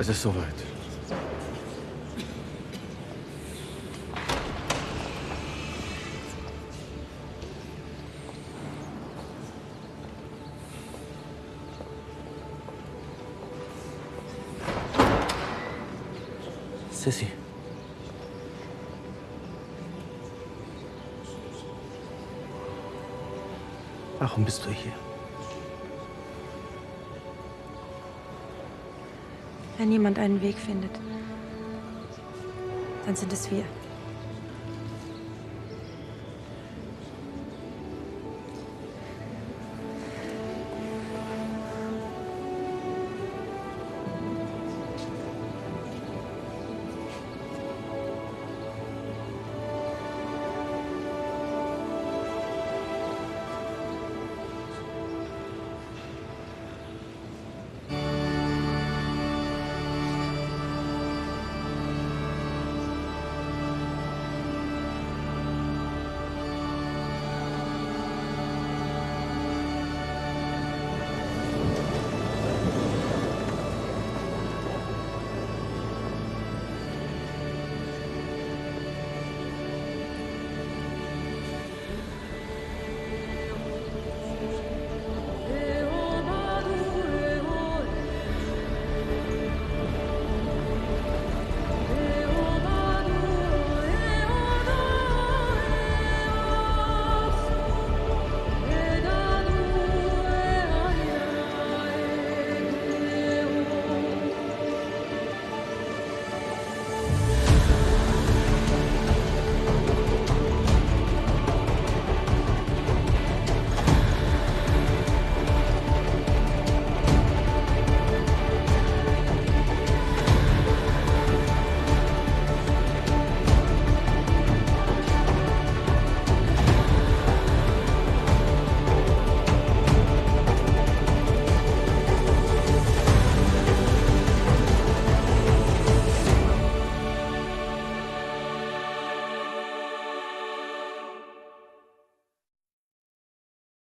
Es ist soweit. Sissy. Warum bist du hier? Wenn jemand einen Weg findet, dann sind es wir.